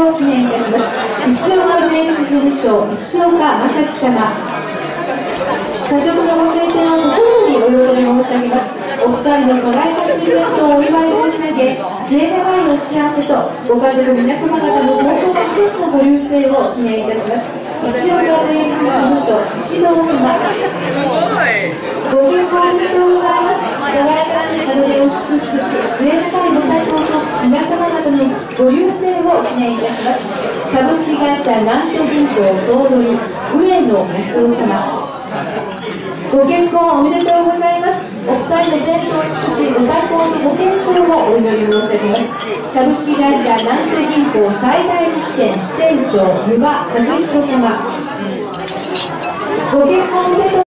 を記念いたします。石岡税理士事務所石岡正樹様。過食のご晴天を心よりお喜び申し上げます。お二人の輝かしいイベントをお祝い申し上げ末永いお幸せとご家族皆様方の高等施設のご流星を記念いたします。石岡税理士事務所一同様。ご結婚おめでとうございます。輝かしい門出を祝福ご流星を記念いたします。株式会社南都銀行頭取上野康夫様。ご結婚おめでとうございます。お二人の前途を祝しご対抗のご健勝をお祈り申し上げます。株式会社南都銀行最大支店支店長湯葉和彦様。ご結婚おめでとう